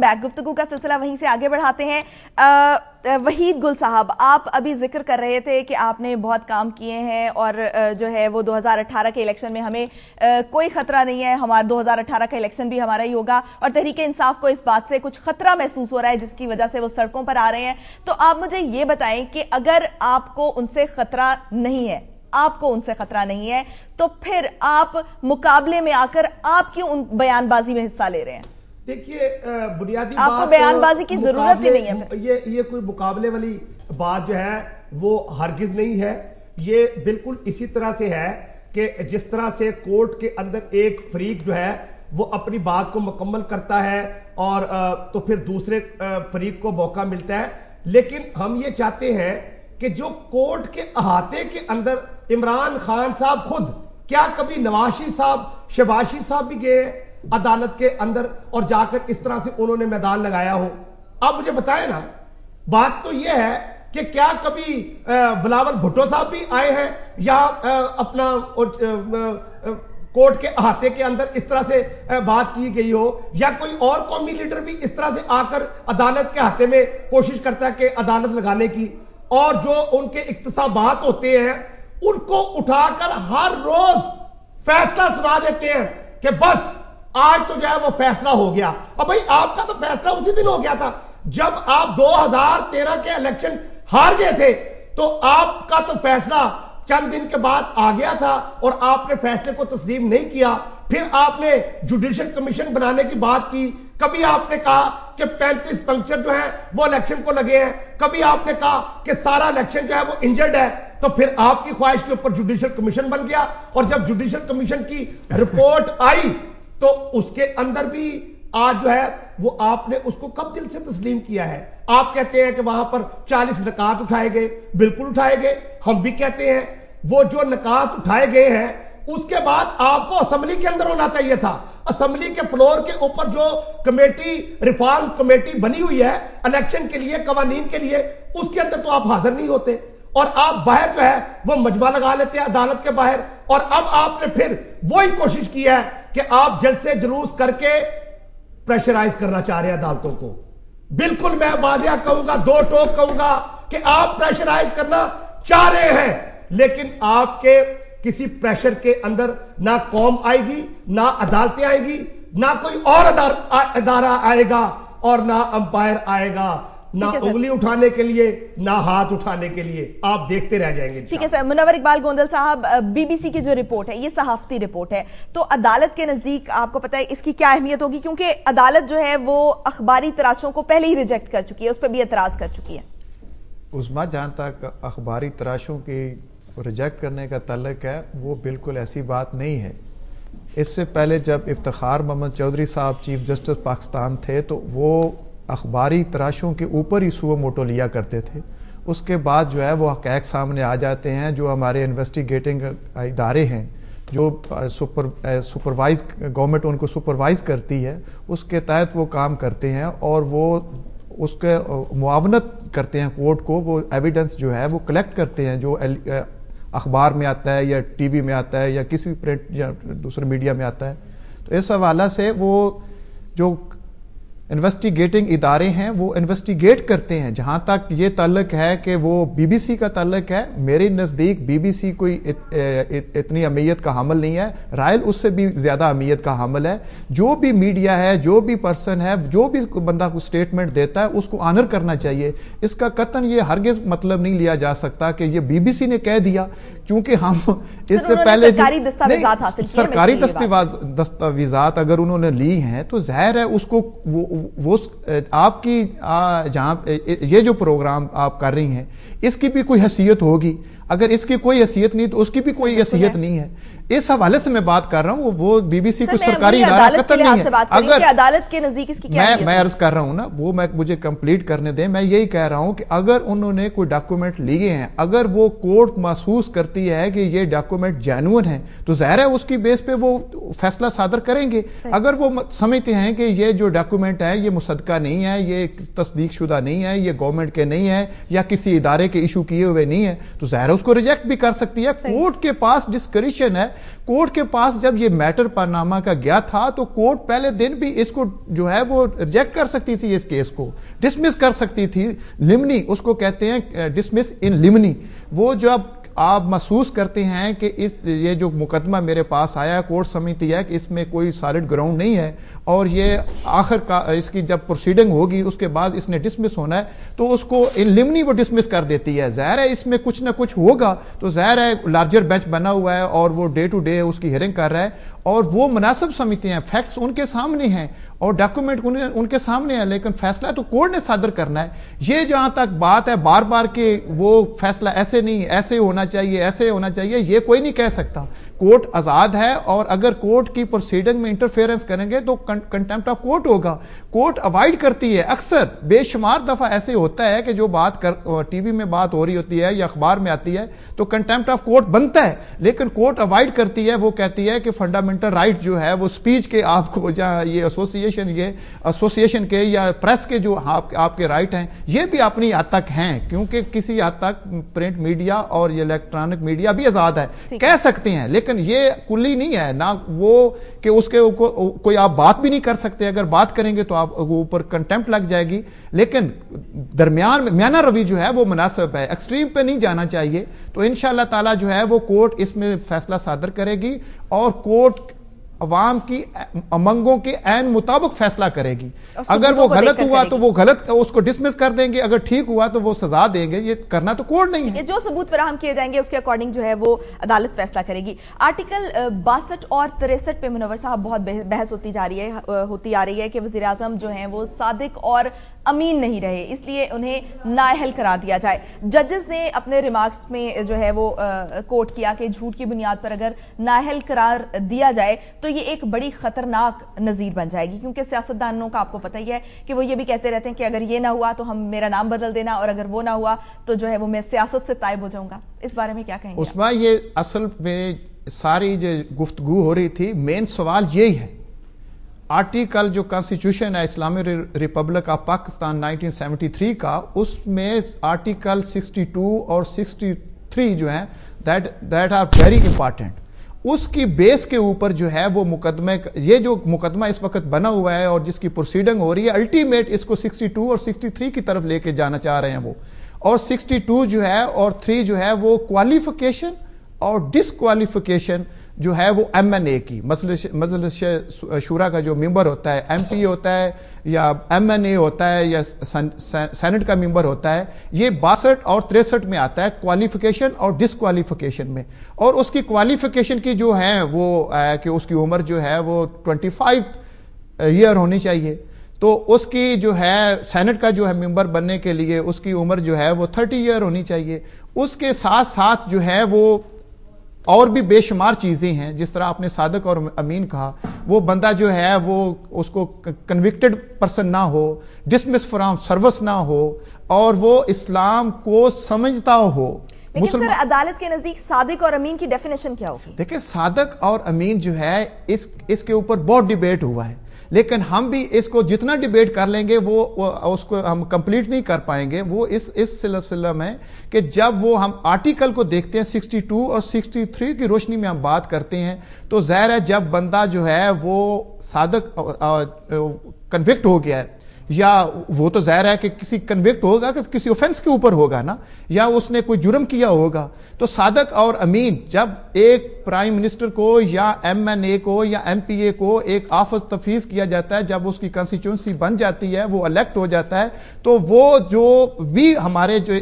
Welcome back گفتگو کا سلسلہ وہیں سے آگے بڑھاتے ہیں۔ وحید گل صاحب، آپ ابھی ذکر کر رہے تھے کہ آپ نے بہت کام کیے ہیں اور جو ہے وہ دو ہزار اٹھارہ کے الیکشن میں ہمیں کوئی خطرہ نہیں ہے۔ ہمارا دو ہزار اٹھارہ کا الیکشن بھی ہمارا ہی ہوگا اور تحریک انصاف کو اس بات سے کچھ خطرہ محسوس ہو رہا ہے جس کی وجہ سے وہ سڑکوں پر آ رہے ہیں۔ تو آپ مجھے یہ بتائیں کہ اگر آپ کو ان سے خطرہ نہیں ہے، آپ کو ان سے خطرہ نہیں ہے، تو پھر آپ مقابلے میں آ کر آپ کیوں ان بیان بازی میں حصہ لے رہے ہیں؟ دیکھیے بنیادی آپ کو بیان بازی کی ضرورت ہی نہیں ہے یہ کوئی مقابلے والی بات جو ہے وہ ہرگز نہیں ہے۔ یہ بالکل اسی طرح سے ہے کہ جس طرح سے کورٹ کے اندر ایک فریق جو ہے وہ اپنی بات کو مکمل کرتا ہے اور تو پھر دوسرے فریق کو موقع ملتا ہے۔ لیکن ہم یہ چاہتے ہیں کہ جو کورٹ کے احاطے کے اندر عمران خان صاحب خود کیا کبھی نواشی صاحب شباشی صاحب بھی گئے؟ عدالت کے اندر اور جا کر اس طرح سے انہوں نے میدان لگایا ہو۔ اب مجھے بتائیں نا، بات تو یہ ہے کہ کیا کبھی بلاول بھٹو صاحب بھی آئے ہیں یا اپنا کورٹ کے احاطے کے اندر اس طرح سے بات کی گئی ہو یا کوئی اور قومی لیڈر بھی اس طرح سے آ کر عدالت کے احاطے میں کوشش کرتا ہے کہ عدالت لگانے کی۔ اور جو ان کے اقتصابات ہوتے ہیں، ان کو اٹھا کر ہر روز فیصلہ سنا دیتے ہیں کہ بس آج تو جو ہے وہ فیصلہ ہو گیا۔ اور بھائی آپ کا تو فیصلہ اسی دن ہو گیا تھا۔ جب آپ دو ہزار تیرہ کے الیکشن ہار گئے تھے، تو آپ کا تو فیصلہ چند دن کے بعد آ گیا تھا اور آپ نے فیصلے کو تسلیم نہیں کیا۔ پھر آپ نے جوڈیشل کمیشن بنانے کی بات کی۔ کبھی آپ نے کہا کہ پینتیس پنکچر جو ہیں وہ الیکشن کو لگے ہیں۔ کبھی آپ نے کہا کہ سارا الیکشن جو ہے وہ انجرڈ ہے۔ تو پھر آپ کی خواہش کے اوپر جوڈیشل کمیشن بن گیا اور جب جوڈیشل کمیشن کی رپورٹ آئی تو اس کے اندر بھی آج جو ہے وہ آپ نے اس کو کب دل سے تسلیم کیا ہے؟ آپ کہتے ہیں کہ وہاں پر چالیس نکات اٹھائے گئے، بالکل اٹھائے گئے، ہم بھی کہتے ہیں وہ جو نکات اٹھائے گئے ہیں، اس کے بعد آپ کو اسمبلی کے اندر ہونا چاہیے تھا۔ اسمبلی کے فلور کے اوپر جو کمیٹی، ریفارم کمیٹی بنی ہوئی ہے، الیکشن کے لیے، قوانین کے لیے، اس کے اندر تو آپ حاضر نہیں ہوتے۔ اور آپ باہر جو ہے وہ مجمع لگا لیتے ہیں عدالت کے باہر اور اب آپ نے پھر وہی کوشش کی ہے کہ آپ جلد سے جلوس کر کے پریشرائز کرنا چاہ رہے ہیں عدالتوں کو۔ بالکل میں واضح کہوں گا، دو ٹوک کہوں گا کہ آپ پریشرائز کرنا چاہ رہے ہیں، لیکن آپ کے کسی پریشر کے اندر نہ قوم آئے گی، نہ عدالتیں آئے گی، نہ کوئی اور ادارہ آئے گا اور نہ امپائر آئے گا۔ نہ انگلی اٹھانے کے لیے نہ ہاتھ اٹھانے کے لیے۔ آپ دیکھتے رہ جائیں گے ٹھیک ہے سر منور اقبال گوندل صاحب بی بی سی کی جو رپورٹ ہے یہ صحافتی رپورٹ ہے۔ تو عدالت کے نزدیک آپ کو پتا ہے اس کی کیا اہمیت ہوگی؟ کیونکہ عدالت جو ہے وہ اخباری تراشوں کو پہلے ہی ریجیکٹ کر چکی ہے اس پہ بھی اعتراض کر چکی ہے۔ عثمہ جہاں تک اخباری تراشوں کی ریجیکٹ کرنے کا تعلق ہے وہ بالکل ایسی بات نہیں ہے۔ اس سے پہلے جب افتخار محمد چودھری صاحب چیف جسٹس پاکستان تھے تو وہ اخباری تراشوں کے اوپر ہی سو موٹو لیا کرتے تھے۔ اس کے بعد جو ہے وہ حقائق سامنے آ جاتے ہیں، جو ہمارے انویسٹیگیٹنگ ادارے ہیں، جو سپر، سپروائز گورنمنٹ ان کو سپروائز کرتی ہے، اس کے تحت وہ کام کرتے ہیں اور وہ اس کے معاونت کرتے ہیں کورٹ کو۔ وہ ایویڈنس جو ہے وہ کلیکٹ کرتے ہیں، جو اخبار میں آتا ہے یا ٹی وی میں آتا ہے یا کسی پرنٹ یا دوسرے میڈیا میں آتا ہے۔ تو اس حوالہ سے وہ جو انویسٹیگیٹنگ ادارے ہیں وہ انویسٹیگیٹ کرتے ہیں۔ جہاں تک یہ تعلق ہے کہ وہ بی بی سی کا تعلق ہے میرے نزدیک بی بی سی کوئی اتنی امیت کا حامل نہیں ہے۔ رائل اس سے بھی زیادہ امیت کا حامل ہے۔ جو بھی میڈیا ہے جو بھی پرسن ہے جو بھی بندہ کو سٹیٹمنٹ دیتا ہے اس کو آنر کرنا چاہیے۔ اس کا قطن یہ ہرگز مطلب نہیں لیا جا سکتا کہ یہ بی بی سی نے کہہ دیا۔ چونکہ ہم اس سے پہلے سرکاری دستاویزات اگر انہوں نے لی ہیں تو ظاہر ہے اس کو وہ آپ کی جہاں یہ جو پروگرام آپ کر رہی ہیں اس کی بھی کوئی حیثیت ہوگی؟ اگر اس کی کوئی حیثیت نہیں تو اس کی بھی کوئی حیثیت نہیں ہے۔ اس حوالے سے میں بات کر رہا ہوں وہ بی بی سی کو سرکاری ادارہ قتل نہیں ہے۔ اگر عدالت کے نزدیک اس کی کیا میں عرض کر رہا ہوں نا وہ میں مجھے کمپلیٹ کرنے دیں۔ میں یہی کہہ رہا ہوں کہ اگر انہوں نے کوئی ڈاکومنٹ لیے ہیں اگر وہ کورٹ محسوس کرتی ہے کہ یہ ڈاکومنٹ جینون ہے تو ظاہر ہے اس کی بیس پہ وہ فیصلہ صادر کریں گے۔ اگر وہ سمجھتے ہیں کہ یہ جو ڈاکومنٹ ہے یہ مصدقہ نہیں ہے یہ تصدیق شدہ نہیں ہے یہ گورنمنٹ کے نہیں ہے یا کسی ادارے کے ایشو کیے ہوئے نہیں ہے تو ظاہر اس کو ریجیکٹ بھی کر سکتی ہے۔ کورٹ کے پاس ڈسکریشن ہے کورٹ کے پاس جب یہ میٹر پارنامہ کا گیا تھا تو کورٹ پہلے دن بھی اس کو جو ہے وہ ریجیکٹ کر سکتی تھی اس کیس کو ڈسمس کر سکتی تھی، لمنی، اس کو کہتے ہیں ڈسمس ان لمنی۔ وہ جب آپ محسوس کرتے ہیں کہ اس یہ جو مقدمہ میرے پاس آیا کورٹ سمجھتی ہے کہ اس میں کوئی سالڈ گراؤنڈ نہیں ہے اور یہ آخر کا اس کی جب پروسیڈنگ ہوگی، اس کے بعد اس نے ڈسمس ہونا ہے، تو اس کو لمنی وہ ڈسمس کر دیتی ہے۔ ظاہر ہے اس میں کچھ نہ کچھ ہوگا، تو ظاہر ہے لارجر بینچ بنا ہوا ہے اور وہ ڈے ٹو ڈے اس کی ہیرنگ کر رہا ہے۔ اور وہ مناسب سمجھتے ہیں فیکٹس ان کے سامنے ہیں اور ڈاکومنٹ ان کے سامنے ہیں، لیکن فیصلہ تو کورٹ نے صادر کرنا ہے۔ یہ جہاں تک بات ہے، بار بار کہ وہ فیصلہ ایسے نہیں، ایسے ہونا چاہیے، ایسے ہونا چاہیے، یہ کوئی نہیں کہہ سکتا۔ کورٹ آزاد ہے اور اگر کورٹ کی پروسیڈنگ میں انٹرفیئرنس کریں گے تو کنٹمپٹ آف کورٹ ہوگا۔ کورٹ اوائڈ کرتی ہے۔ اکثر بے شمار دفعہ ایسے ہوتا ہے کہ جو بات ٹی وی میں بات ہو رہی ہوتی ہے یا اخبار میں آتی ہے تو کنٹمپٹ آف کورٹ بنتا ہے۔ لیکن کورٹ اوائڈ کرتی ہے، وہ کہتی ہے کہ فنڈامنٹ فنڈامنٹل رائٹ جو ہے وہ سپیچ کے آپ کو جہاں یہ ایسوسیشن یہ ایسوسیشن کے یا پریس کے جو آپ کے رائٹ ہیں یہ بھی اپنی حد تک ہیں کیونکہ کسی حد تک پرنٹ میڈیا اور یہ الیکٹرانک میڈیا بھی آزاد ہے۔ کہہ سکتے ہیں لیکن یہ کلی نہیں ہے نہ وہ کہ اس کے کوئی آپ بات بھی نہیں کر سکتے۔ اگر بات کریں گے تو آپ اوپر کنٹمپٹ لگ جائے گی۔ لیکن درمیان میں میانہ روی جو ہے وہ مناسب ہے۔ ایکسٹریم پہ نہیں جانا چاہیے۔ تو انشاءاللہ تعالی جو ہے وہ کورٹ اس میں فیصلہ صادر کرے گی اور کورٹ عوام کی امنگوں کے عین مطابق فیصلہ کرے گی۔ اگر وہ غلط ہوا تو وہ غلط اس کو ڈسمس کر دیں گے۔ اگر ٹھیک ہوا تو وہ سزا دیں گے۔ یہ کرنا تو کورٹ نہیں ہے۔ جو ثبوت فراہم کیے جائیں گے اس کے اکارڈنگ جو ہے وہ عدالت فیصلہ کرے گی۔ آرٹیکل باسٹھ اور تریسٹھ پہ منور صاحب بہت بحث ہوتی جا رہی ہے ہوتی آ رہی ہے کہ وزیر اعظم جو ہیں وہ صادق اور امین نہیں رہے، اس لیے انہیں نااہل قرار دیا جائے۔ ججز نے اپنے ریمارکس میں جو ہے وہ کوٹ کیا کہ جھوٹ کی بنیاد پر اگر نااہل قرار دیا جائے تو یہ ایک بڑی خطرناک نظیر بن جائے گی۔ کیونکہ سیاستدانوں کا آپ کو پتہ ہی ہے کہ وہ یہ بھی کہتے رہتے ہیں کہ اگر یہ نہ ہوا تو ہم میرا نام بدل دینا اور اگر وہ نہ ہوا تو جو ہے وہ میں سیاست سے طائب ہو جاؤں گا۔ اس بارے میں کیا کہیں گے اس میں یہ اصل میں ساری جو گفتگو ہو رہی تھی مین سوال یہی ہے آرٹیکل جو کانسٹیٹیوشن ہے اسلامی ریپبلک آف پاکستان 1973 کا، اس میں آرٹیکل 62 اور 63 جو ہیں دیٹ آر ویری امپارٹنٹ اس کی بیس کے اوپر جو ہے، وہ مقدمے یہ جو مقدمہ اس وقت بنا ہوا ہے اور جس کی پروسیڈنگ ہو رہی ہے الٹیمیٹ اس کو 62 اور 63 کی طرف لے کے جانا چاہ رہے ہیں وہ. اور 62 جو ہے اور 3 جو ہے، وہ کوالیفیکیشن اور ڈسکوالیفیکیشن جو ہے وہ ایم این اے کی۔ مجلس شورا کا جو ممبر ہوتا ہے، ایم پی ہوتا ہے یا ایم این اے ہوتا ہے یا سینٹ کا ممبر ہوتا ہے، یہ باسٹھ اور تریسٹھ میں آتا ہے کوالیفیکیشن اور ڈسکوالیفیکیشن میں۔ اور اس کی کوالیفیکیشن کی جو ہے وہ کہ اس کی عمر جو ہے وہ ٹوینٹی فائیو ایئر ہونی چاہیے۔ تو اس کی جو ہے، سینٹ کا جو ہے ممبر بننے کے لیے اس کی عمر جو ہے وہ تھرٹی ایئر ہونی چاہیے۔ اس کے ساتھ ساتھ جو ہے وہ اور بھی بے شمار چیزیں ہیں جس طرح آپ نے صادق اور امین کہا وہ بندہ جو ہے وہ اس کو کنوکٹڈ پرسن نہ ہو ڈسمس فرام سروس نہ ہو اور وہ اسلام کو سمجھتا ہو۔ لیکن سر عدالت کے نزدیک صادق اور امین کی ڈیفینیشن کیا ہوگی؟ دیکھیں صادق اور امین جو ہے اس اس کے اوپر بہت ڈیبیٹ ہوا ہے۔ لیکن ہم بھی اس کو جتنا ڈیبیٹ کر لیں گے، وہ اس کو ہم کمپلیٹ نہیں کر پائیں گے۔ وہ اس اس سلسلہ میں کہ جب وہ ہم آرٹیکل کو دیکھتے ہیں سکسٹی ٹو اور سکسٹی تھری کی روشنی میں ہم بات کرتے ہیں، تو ظاہر ہے جب بندہ جو ہے، وہ صادق کنوکٹ ہو گیا ہے۔ یا وہ تو ظاہر ہے کہ کسی کنوکٹ ہوگا کہ کسی اوفنس کے اوپر ہوگا نا، یا اس نے کوئی جرم کیا ہوگا۔ تو صادق اور امین جب ایک پرائم منسٹر کو یا ایم این اے کو یا ایم پی اے کو ایک آفس تفیز کیا جاتا ہے، جب اس کی کانسٹیچوئنسی بن جاتی ہے، وہ الیکٹ ہو جاتا ہے، تو وہ جو بھی ہمارے جو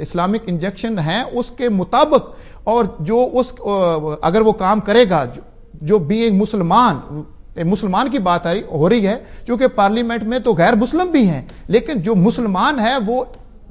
اسلامک انجیکشن ہیں، اس کے مطابق اور جو اس، اگر وہ کام کرے گا، جو بینگ مسلمان مسلمان کی بات ہو رہی ہے، چونکہ پارلیمنٹ میں تو غیر مسلم بھی ہیں، لیکن جو مسلمان ہے، وہ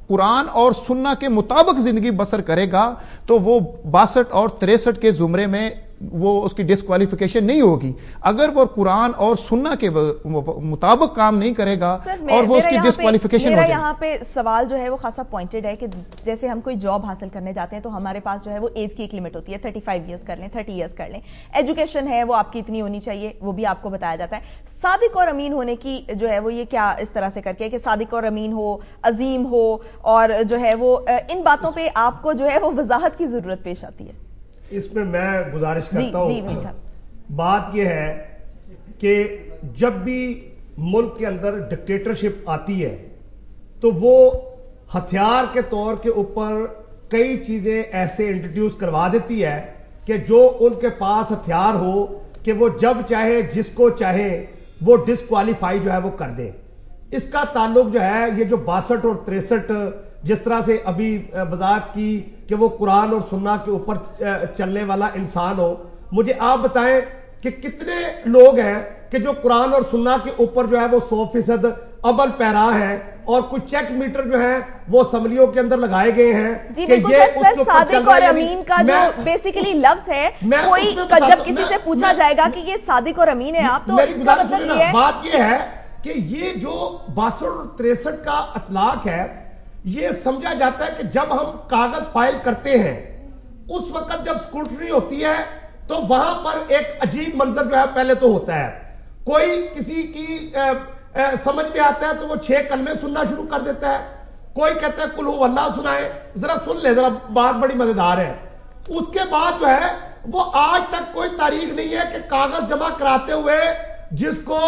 قرآن اور سننا کے مطابق زندگی بسر کرے گا، تو وہ باسٹھ اور تریسٹھ کے زمرے میں وہ اس کی ڈسکوالیفیکیشن نہیں ہوگی۔ اگر وہ قرآن اور سننا کے مطابق کام نہیں کرے گا اور وہ اس کی ڈسکوالیفیکیشن میرا یہاں پہ سوال جو ہے وہ خاصا پوائنٹڈ ہے کہ جیسے ہم کوئی جاب حاصل کرنے جاتے ہیں تو ہمارے پاس جو ہے وہ ایج کی ایک لمٹ ہوتی ہے۔ تھرٹی فائیو ایئرس کر لیں تھرٹی ایئرس کر لیں۔ ایجوکیشن ہے وہ آپ کی اتنی ہونی چاہیے وہ بھی آپ کو بتایا جاتا ہے۔ صادق اور امین ہونے کی جو ہے وہ یہ کیا اس طرح سے کر کے کہ صادق اور امین ہو عظیم ہو اور جو ہے وہ ان باتوں پہ آپ کو جو ہے وہ وضاحت کی ضرورت پیش آتی ہے۔ اس میں میں گزارش جی، کرتا جی، ہوں بات یہ ہے کہ جب بھی ملک کے اندر ڈکٹیٹرشپ آتی ہے تو وہ ہتھیار کے طور کے اوپر کئی چیزیں ایسے انٹروڈیوس کروا دیتی ہے کہ جو ان کے پاس ہتھیار ہو کہ وہ جب چاہے جس کو چاہے وہ ڈسکوالیفائی جو ہے وہ کر دے۔ اس کا تعلق جو ہے یہ جو باسٹھ اور تریسٹھ جس طرح سے ابھی وضاحت کی کہ وہ قرآن اور سننا کے اوپر چلنے والا انسان ہو مجھے آپ بتائیں کہ کتنے لوگ ہیں کہ جو قرآن اور سننا کے اوپر جو ہے وہ سو فیصد ابل پیرا ہے اور کچھ چیک میٹر جو ہیں وہ اسمبلیوں کے اندر لگائے گئے ہیں جی بالکل سر صادق اور امین کا جو بیسیکلی لفظ ہے کوئی جب کسی سے پوچھا جائے گا کہ یہ صادق اور امین ہے آپ تو اس کا مطلب یہ ہے بات یہ ہے کہ یہ جو باسٹھ اور تریسٹھ کا اطلاق ہے یہ سمجھا جاتا ہے کہ جب ہم کاغذ فائل کرتے ہیں، اس وقت جب سکروٹنی ہوتی ہے، تو وہاں پر ایک عجیب منظر جو ہے پہلے تو ہوتا ہے۔ کوئی کسی کی سمجھ میں آتا ہے تو وہ چھ کلمے سننا شروع کر دیتا ہے۔ کوئی کہتا ہے کلو اللہ، سنائے۔ ذرا سن لے، ذرا بات بڑی مزیدار ہے۔ اس کے بعد جو ہے، وہ آج تک کوئی تاریخ نہیں ہے کہ کاغذ جمع کراتے ہوئے جس کو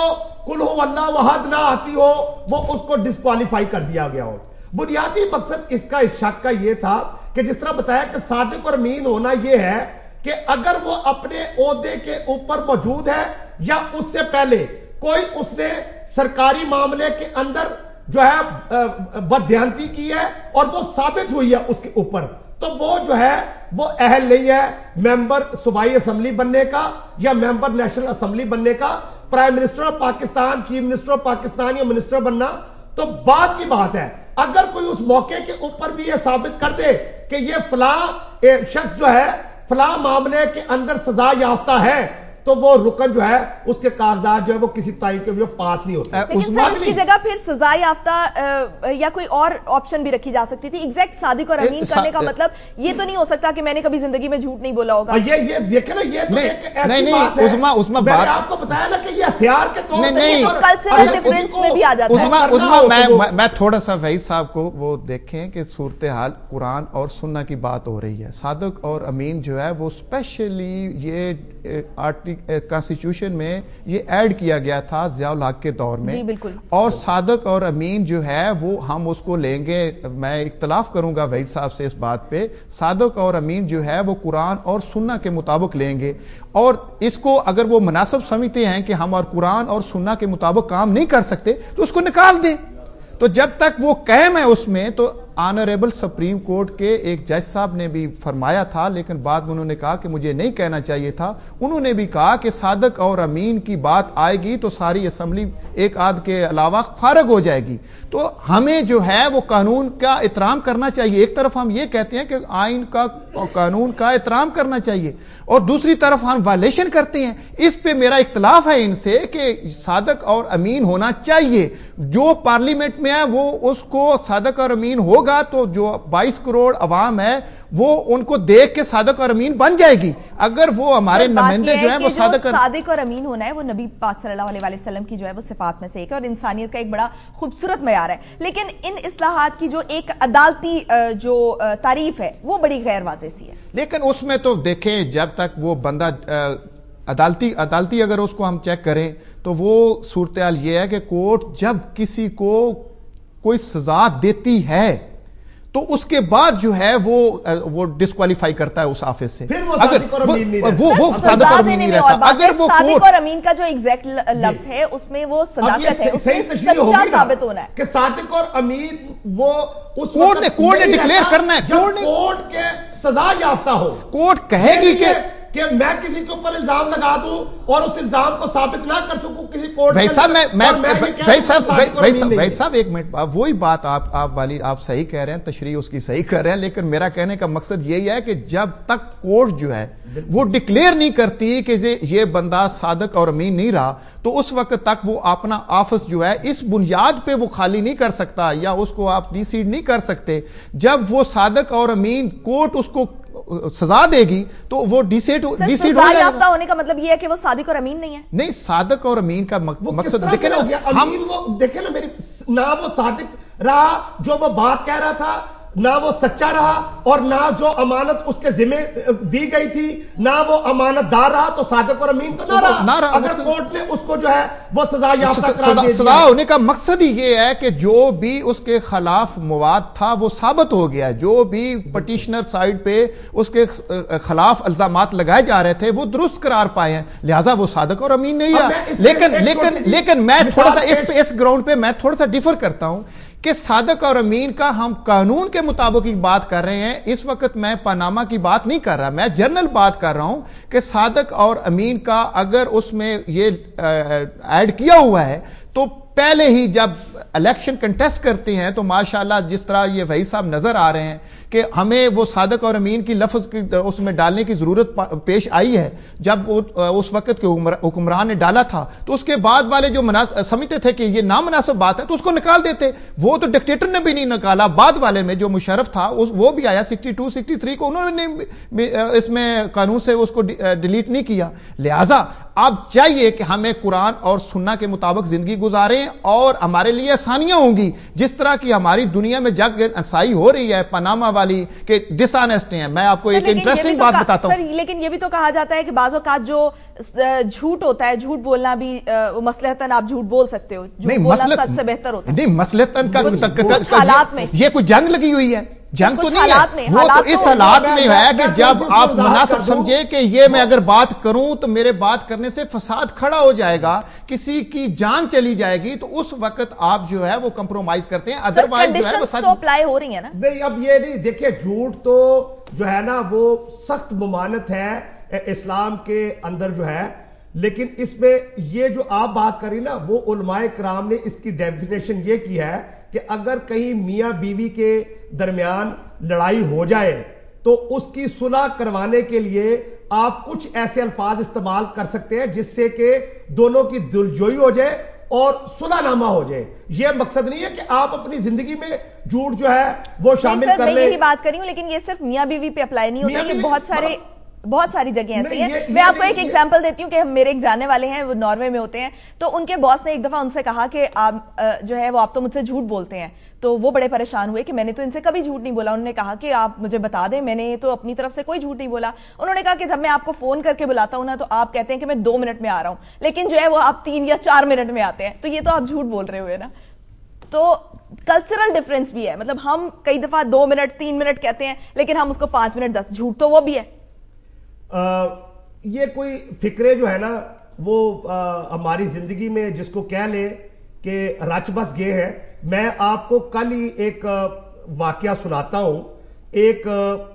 کلو اللہ وحد نہ آتی ہو، وہ اس کو ڈسکوالیفائی کر دیا گیا ہو۔ بنیادی مقصد اس کا، اس شک کا یہ تھا کہ جس طرح بتایا کہ صادق اور امین ہونا یہ ہے کہ اگر وہ اپنے عہدے کے اوپر موجود ہے یا اس سے پہلے کوئی اس نے سرکاری معاملے کے اندر جو ہے بدھیانتی کی ہے اور وہ ثابت ہوئی ہے اس کے اوپر، تو وہ جو ہے، وہ اہل نہیں ہے ممبر صوبائی اسمبلی بننے کا یا ممبر نیشنل اسمبلی بننے کا، prime minister of Pakistan, chief minister of Pakistan یا منسٹر بننا تو بات کی بات ہے۔ اگر کوئی اس موقع کے اوپر بھی یہ ثابت کر دے کہ یہ فلاں شخص جو ہے، فلاں معاملے کے اندر سزا یافتہ ہے تو وہ رکن جو ہے اس کے کاغذات جو ہے وہ کسی تعین کے لیے پاس نہیں ہوتا لیکن سر اس کی جگہ پھر سزا یافتہ یا کوئی اور آپشن بھی رکھی جا سکتی تھی۔ ایگزیکٹ صادق اور امین کرنے کا مطلب یہ تو نہیں ہو سکتا کہ میں نے کبھی زندگی میں جھوٹ نہیں بولا ہوگا۔ یہ یہ دیکھیں نا یہ تو ایک ایسی بات ہے۔ میں نے آپ کو بتایا نا کہ یہ ہتھیار کے طور سے یہ کلچرل ڈیفرنس میں بھی آ جاتا ہے۔ میں تھوڑا سا وحید صاحب کو وہ دیکھیں کہ صورتحال قرآن اور سننا کی بات ہو رہی ہے۔ صادق اور امین جو ہے وہ اسپیشلی یہ کانسٹیٹیوشن میں یہ ایڈ کیا گیا تھا ضیاء الحق کے دور میں. جی اور صادق اور امین جو ہے وہ ہم اس کو لیں گے. میں اختلاف کروں گا وحید صاحب سے اس بات پہ. صادق اور امین جو ہے وہ قرآن اور سننا کے مطابق لیں گے. اور اس کو اگر وہ مناسب سمجھتے ہیں کہ ہم اور قرآن اور سننا کے مطابق کام نہیں کر سکتے تو اس کو نکال دیں. تو جب تک وہ قیم ہے اس میں تو آنریبل سپریم کورٹ کے ایک جج صاحب نے بھی فرمایا تھا، لیکن بعد میں انہوں نے کہا کہ مجھے نہیں کہنا چاہیے تھا۔ انہوں نے بھی کہا کہ صادق اور امین کی بات آئے گی تو ساری اسمبلی ایک آدھ کے علاوہ فارغ ہو جائے گی۔ تو ہمیں جو ہے وہ قانون کا احترام کرنا چاہیے۔ ایک طرف ہم یہ کہتے ہیں کہ آئین کا قانون کا احترام کرنا چاہیے، اور دوسری طرف ہم وائلیشن کرتے ہیں۔ اس پہ میرا اختلاف ہے ان سے کہ صادق اور امین ہونا چاہیے۔ جو پارلیمنٹ میں ہے وہ اس کو صادق اور امین ہوگا تو جو بائیس کروڑ عوام ہے وہ ان کو دیکھ کے صادق اور امین بن جائے گی۔ اگر وہ ہمارے نمائندے جو ہیں وہ صادق صادق اور امین ہونا ہے وہ نبی پاک صلی اللہ علیہ وسلم کی جو ہے وہ صفات میں سے ایک ہے اور انسانیت کا ایک بڑا خوبصورت معیار ہے۔ لیکن ان اصلاحات کی جو ایک عدالتی جو تعریف ہے وہ بڑی غیر واضح سی ہے۔ لیکن اس میں تو دیکھیں جب تک وہ بندہ عدالتی عدالتی اگر اس کو ہم چیک کریں تو وہ صورتحال یہ ہے کہ کورٹ جب کسی کو کوئی سزا دیتی ہے تو اس کے بعد جو ہے وہ وہ ڈسکوالیفائی کرتا ہے اس آفس سے. اگر وہ وہ صادق اور امین نہیں رہتا. اگر وہ صادق اور امین کا جو ایگزیکٹ لفظ ہے اس میں وہ صداقت ہے. اس میں سچا ثابت ہونا ہے. کہ صادق اور امین وہ اس کورٹ نے کورٹ نے ڈکلیئر کرنا ہے. کورٹ کے سزا یافتہ ہو. کورٹ کہے گی کہ کہ میں کسی کے اوپر الزام لگا دوں اور اس الزام کو ثابت نہ کر سکوں کسی کورٹ میں دوں صاحب ایک منٹ وہی بات آپ آپ والی آپ صحیح کہہ رہے ہیں تشریح اس کی صحیح کر رہے ہیں لیکن میرا کہنے کا مقصد یہی ہے کہ جب تک کورٹ جو ہے وہ ڈکلیئر نہیں کرتی کہ یہ- یہ بندہ صادق اور امین نہیں رہا تو اس وقت تک وہ اپنا آفس جو ہے اس بنیاد پہ وہ خالی نہیں کر سکتا یا اس کو آپ ڈی سیڈ نہیں کر سکتے۔ جب وہ صادق اور امین کورٹ اس کو سزا دے گی تو وہ ڈی سیڈ سر ڈی سیڈ ہو سزا جائے یافتہ گا ہونے کا مطلب یہ ہے کہ وہ صادق اور امین نہیں ہے۔ نہیں صادق اور امین کا مقصد دیکھیں نا ہم امین وہ دیکھیں نا میری نہ وہ صادق رہا جو وہ بات کہہ رہا تھا نہ وہ سچا رہا اور نہ جو امانت اس کے ذمہ دی گئی تھی نہ وہ امانت دار رہا تو صادق اور امین تو نہ رہا۔ اگر کورٹ نے اس کو جو ہے وہ سزا یافتہ سزا ہونے کا مقصد ہی یہ ہے کہ جو بھی اس کے خلاف مواد تھا وہ ثابت ہو گیا۔ جو بھی پٹیشنر سائڈ پہ اس کے خلاف الزامات لگائے جا رہے تھے وہ درست قرار پائے ہیں۔ لہٰذا وہ صادق اور امین نہیں رہا۔ لیکن میں تھوڑا سا اس گراؤنڈ پہ میں تھوڑا سا ڈیفر کرتا ہوں۔ کہ صادق اور امین کا ہم قانون کے مطابق ایک بات کر رہے ہیں۔ اس وقت میں پاناما کی بات نہیں کر رہا، میں جنرل بات کر رہا ہوں کہ صادق اور امین کا اگر اس میں یہ ایڈ کیا ہوا ہے تو پہلے ہی جب الیکشن کنٹیسٹ کرتے ہیں تو ماشاءاللہ جس طرح یہ وہی صاحب نظر آ رہے ہیں کہ ہمیں وہ صادق اور امین کی لفظ کی اس میں ڈالنے کی ضرورت پیش آئی ہے۔ جب اس وقت کے حکمران نے ڈالا تھا، تو اس کے بعد والے جو سمجھتے تھے کہ یہ نامناسب بات ہے، تو اس کو نکال دیتے۔ وہ تو ڈکٹیٹر نے بھی نہیں نکالا۔ بعد والے میں جو مشرف تھا وہ بھی آیا سکسٹی ٹو، سکسٹی تھری کو، انہوں نے اس میں قانون سے اس کو ڈیلیٹ نہیں کیا۔ لہٰذا اب چاہیے کہ ہمیں قرآن اور سننا کے مطابق زندگی گزاریں اور ہمارے لیے آسانیاں ہوں گی۔ جس طرح کی ہماری دنیا میں جگ انسائی ہو رہی ہے پناما والی کہ ڈس آنےسٹ ہیں۔ میں آپ کو ایک انٹرسٹنگ بات بتاتا ہوں۔ لیکن یہ بھی تو کہا جاتا ہے کہ بعض اوقات جو جھوٹ ہوتا ہے جھوٹ بولنا بھی مسلحتاً آپ جھوٹ بول سکتے ہو۔ جھوٹ بولنا سچ سے بہتر ہوتا ہے۔ نہیں مسلطن کا۔ یہ کوئی جنگ لگی ہوئی ہے؟ جنگ تو نہیں ہے وہ تو حالات اس حالات میں- ہے کہ جب آپ مناسب۔ سمجھے کہ یہ میں اگر بات کروں تو میرے بات کرنے سے فساد کھڑا ہو جائے گا کسی کی جان چلی جائے گی تو اس وقت آپ جو ہے وہ کمپرومائز کرتے ہیں۔ سر ادروائز جو ہے وہ کنڈیشنز سچ تو اپلائی ہو رہی ہیں نا۔ نہیں اب یہ نہیں دیکھیں جھوٹ تو جو ہے نا وہ سخت ممانت ہے اسلام کے اندر جو ہے۔ لیکن اس میں یہ جو آپ بات کری نا وہ علماء کرام نے اس کی ڈیفینیشن یہ کی ہے کہ اگر کہیں میاں بیوی کے درمیان لڑائی ہو جائے تو اس کی صلح کروانے کے لیے آپ کچھ ایسے الفاظ استعمال کر سکتے ہیں جس سے کہ دونوں کی دلجوئی ہو جائے اور صلح نامہ ہو جائے۔ یہ مقصد نہیں ہے کہ آپ اپنی زندگی میں جھوٹ جو ہے وہ شامل کر میں لیں۔ یہی بات کر رہی ہوں لیکن یہ صرف میاں بیوی پہ اپلائی نہیں ہوتا یہ بہت سارے بہت ساری جگہیں ایسی ہیں۔ میں آپ کو ایک ایگزامپل دیتی ہوں کہ میرے ایک جانے والے ہیں وہ ناروے میں ہوتے ہیں۔ تو ان کے باس نے ایک دفعہ ان سے کہا کہ آپ جو ہے وہ آپ تو مجھ سے جھوٹ بولتے ہیں۔ تو وہ بڑے پریشان ہوئے کہ میں نے تو ان سے کبھی جھوٹ نہیں بولا۔ انہوں نے کہا کہ آپ مجھے بتا دیں میں نے تو اپنی طرف سے کوئی جھوٹ نہیں بولا۔ انہوں نے کہا کہ جب میں آپ کو فون کر کے بلاتا ہوں نا تو آپ کہتے ہیں کہ میں دو منٹ میں آ رہا ہوں۔ لیکن جو ہے وہ آپ تین یا چار منٹ میں آتے ہیں۔ تو یہ تو آپ جھوٹ بول رہے ہوئے نا۔ تو کلچرل ڈفرنس بھی ہے۔ مطلب ہم کئی دفعہ دو منٹ تین منٹ کہتے ہیں لیکن ہم اس کو پانچ منٹ دس جھوٹ تو وہ بھی ہے۔ یہ کوئی فکرے جو ہے نا، وہ ہماری زندگی میں جس کو کہہ لیں کہ رچ بس گئے ہیں، میں آپ کو کل ہی ایک واقعہ سناتا ہوں۔ ایک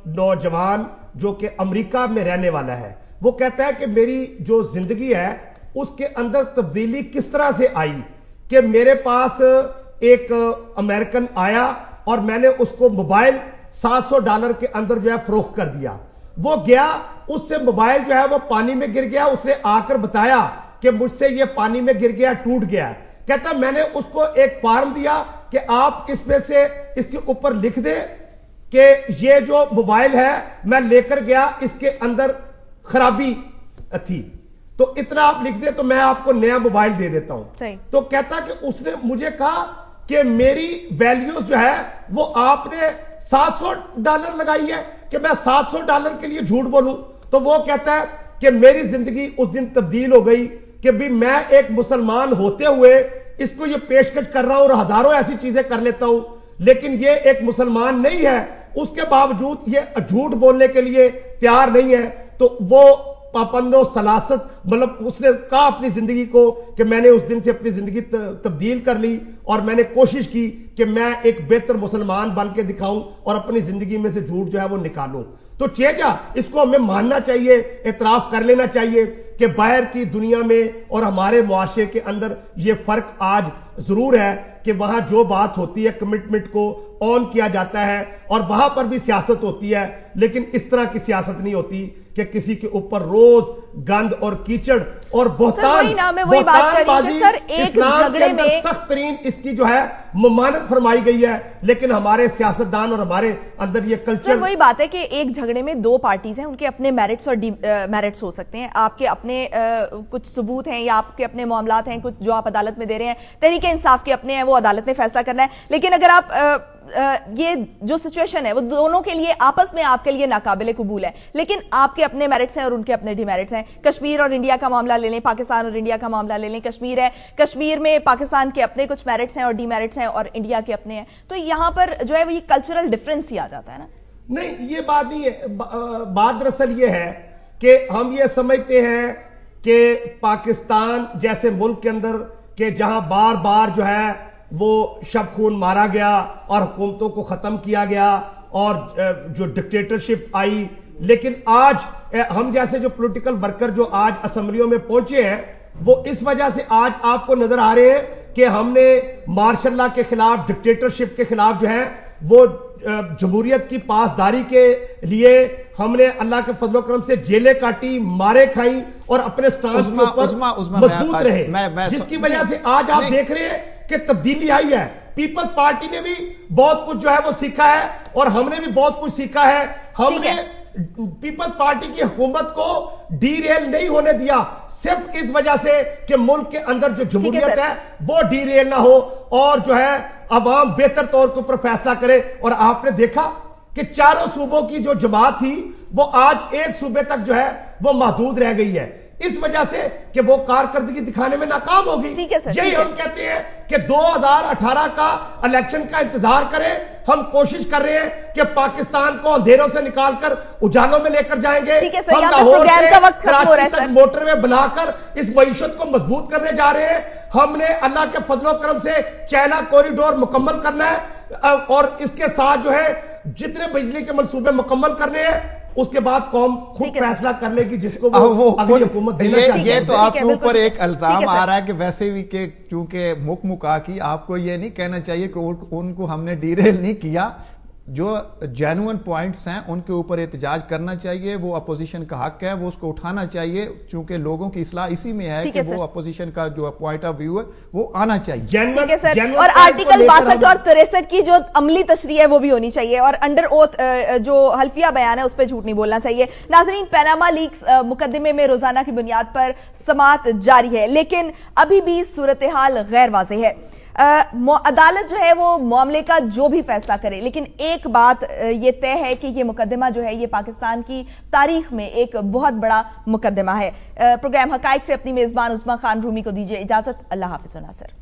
نوجوان جو کہ امریکہ میں رہنے والا ہے، وہ کہتا ہے کہ میری جو زندگی ہے، اس کے اندر تبدیلی کس طرح سے آئی کہ میرے پاس ایک امریکن آیا اور میں نے اس کو موبائل سات سو ڈالر کے اندر جو ہے فروخت کر دیا۔ وہ گیا اس سے موبائل جو ہے وہ پانی میں گر گیا اس نے آ کر بتایا کہ مجھ سے یہ پانی میں گر گیا ٹوٹ گیا۔ کہتا میں نے اس کو ایک فارم دیا کہ آپ اس میں سے اس کے اوپر لکھ دیں کہ یہ جو موبائل ہے میں لے کر گیا اس کے اندر خرابی تھی۔ تو اتنا آپ لکھ دیں تو میں آپ کو نیا موبائل دے دیتا ہوں۔ صحیح۔ تو کہتا کہ اس نے مجھے کہا کہ میری ویلیوز جو ہے وہ آپ نے سات سو ڈالر لگائی ہے کہ میں سات سو ڈالر کے لیے جھوٹ بولوں۔ تو وہ کہتا ہے کہ میری زندگی اس دن تبدیل ہو گئی کہ بھی میں ایک مسلمان ہوتے ہوئے اس کو یہ پیشکش کر رہا ہوں اور ہزاروں ایسی چیزیں کر لیتا ہوں، لیکن یہ ایک مسلمان نہیں ہے۔ اس کے باوجود یہ جھوٹ بولنے کے لیے تیار نہیں ہے۔ تو وہ پابند و سلاست مطلب اس نے کہا اپنی زندگی کو کہ میں نے اس دن سے اپنی زندگی تبدیل کر لی اور میں نے کوشش کی کہ میں ایک بہتر مسلمان بن کے دکھاؤں اور اپنی زندگی میں سے جھوٹ جو ہے وہ نکالوں۔ تو چیجا اس کو ہمیں ماننا چاہیے، اعتراف کر لینا چاہیے کہ باہر کی دنیا میں اور ہمارے معاشرے کے اندر یہ فرق آج ضرور ہے کہ وہاں جو بات ہوتی ہے کمٹمنٹ کو آن کیا جاتا ہے اور وہاں پر بھی سیاست ہوتی ہے، لیکن اس طرح کی سیاست نہیں ہوتی کہ کسی کے اوپر روز گند اور کیچڑ اور بہتان بازی اسلام کے اندر سخت ترین اس کی جو ہے ممانت فرمائی گئی ہے لیکن ہمارے سیاستدان اور ہمارے اندر یہ کلچر سر وہی بات ہے کہ ایک جھگڑے میں دو پارٹیز ہیں ان کے اپنے میرٹس اور میرٹس ہو سکتے ہیں۔ آپ کے اپنے کچھ ثبوت ہیں یا آپ کے اپنے معاملات ہیں کچھ جو آپ عدالت میں دے رہے ہیں تحریک انصاف کے اپنے ہیں وہ عدالت نے فیصلہ کرنا ہے۔ لیکن اگر آپ یہ جو سچویشن ہے وہ دونوں کے لیے آپس میں آپ کے لیے ناقابل قبول ہے۔ لیکن آپ کے اپنے میرٹس ہیں اور ان کے اپنے ڈی میرٹس ہیں۔ کشمیر اور انڈیا کا معاملہ لے لیں۔ پاکستان اور انڈیا کا معاملہ لے لیں۔ کشمیر ہے۔ کشمیر میں پاکستان کے اپنے کچھ میرٹس ہیں اور ڈی میرٹس ہیں اور انڈیا کے اپنے ہیں۔ تو یہاں پر جو ہے وہ یہ کلچرل ڈیفرنس ہی آ جاتا ہے نا۔ نہیں، یہ بات نہیں ہے۔ بات دراصل یہ ہے کہ ہم یہ سمجھتے ہیں کہ پاکستان جیسے ملک کے اندر کہ جہاں بار بار جو ہے وہ شب خون مارا گیا اور حکومتوں کو ختم کیا گیا اور جو ڈکٹیٹرشپ آئی لیکن آج ہم جیسے جو پولیٹیکل ورکر جو آج اسمبلیوں میں پہنچے ہیں وہ اس وجہ سے آج آپ کو نظر آ رہے ہیں کہ ہم نے مارشل اللہ کے خلاف ڈکٹیٹرشپ کے خلاف جو ہے وہ جمہوریت کی پاسداری کے لیے ہم نے اللہ کے فضل و کرم سے جیلیں کاٹی مارے کھائیں اور اپنے سٹانس کے اوپر مضبوط رہے۔ جس کی وجہ سے آج آپ دیکھ رہے ہیں کہ تبدیلی آئی ہے۔ پیپل پارٹی نے بھی بہت کچھ جو ہے وہ سیکھا ہے اور ہم نے بھی بہت کچھ سیکھا ہے۔ ہم نے پیپل پارٹی کی حکومت کو ڈی ریل نہیں ہونے دیا صرف اس وجہ سے کہ ملک کے اندر جو جمہوریت ہے وہ ڈی ریل نہ ہو اور جو ہے عوام بہتر طور کے اوپر فیصلہ کرے۔ اور آپ نے دیکھا کہ چاروں صوبوں کی جو جماعت تھی وہ آج ایک صوبے تک جو ہے وہ محدود رہ گئی ہے۔ اس وجہ سے کہ وہ کارکردگی دکھانے میں ناکام ہوگی یہی ہم کہتے ہیں کہ دو ہزار اٹھارہ کا الیکشن کا انتظار کریں۔ ہم کوشش کر رہے ہیں کہ پاکستان کو اندھیروں سے نکال کر اجالوں میں لے کر جائیں گے۔ ہم لاہور سے کراچی تک موٹر میں بنا کر اس معیشت کو مضبوط کرنے جا رہے ہیں۔ ہم نے اللہ کے فضل و کرم سے چائنا کوریڈور مکمل کرنا ہے۔ اور اس کے ساتھ جو ہے جتنے بجلی کے منصوبے مکمل کرنے ہیں اس کے بعد قوم خود فیصلہ کر لے گی جس کو وہ اگلی حکومت دینا چاہیے یہ تو آپ کے اوپر ایک الزام آ رہا ہے کہ ویسے بھی کہ چونکہ مک مکا کی آپ کو یہ نہیں کہنا چاہیے کہ ان کو ہم نے ڈیریل نہیں کیا۔ جو جینوئن پوائنٹس ہیں ان کے اوپر احتجاج کرنا چاہیے وہ اپوزیشن کا حق ہے وہ اس کو اٹھانا چاہیے چونکہ لوگوں کی اصلاح اسی میں ہے کہ وہ اپوزیشن کا جو پوائنٹ آف ویو ہے وہ آنا چاہیے۔ اور آرٹیکل باسٹھ اور تریسٹھ کی جو عملی تشریح ہے وہ بھی ہونی چاہیے۔ اور انڈر اوتھ جو حلفیہ بیان ہے اس پہ جھوٹ نہیں بولنا چاہیے۔ ناظرین پیناما لیکس مقدمے میں روزانہ کی بنیاد پر سماعت جاری ہے لیکن ابھی بھی صورتحال غیر واضح ہے۔ عدالت جو ہے وہ معاملے کا جو بھی فیصلہ کرے، لیکن ایک بات یہ طے ہے کہ یہ مقدمہ جو ہے، یہ پاکستان کی تاریخ میں ایک بہت بڑا مقدمہ ہے۔ پروگرام حقائق سے اپنی میزبان عثمان خان، رومی کو دیجیے اجازت۔ اللہ حافظ و ناصر۔